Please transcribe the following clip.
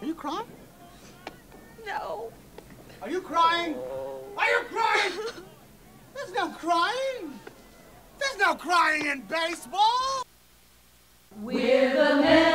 Are you crying? No. Are you crying? Are you crying? There's no crying. There's no crying in baseball. We're the men.